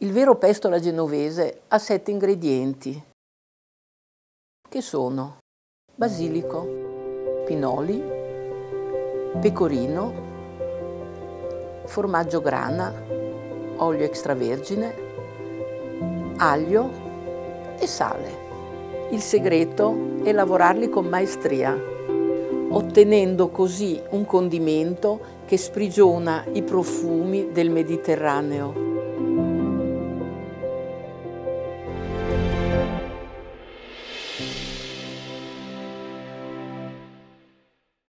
Il vero pesto alla genovese ha sette ingredienti, che sono? Basilico, pinoli, pecorino, formaggio grana, olio extravergine, aglio e sale. Il segreto è lavorarli con maestria, ottenendo così un condimento che sprigiona i profumi del Mediterraneo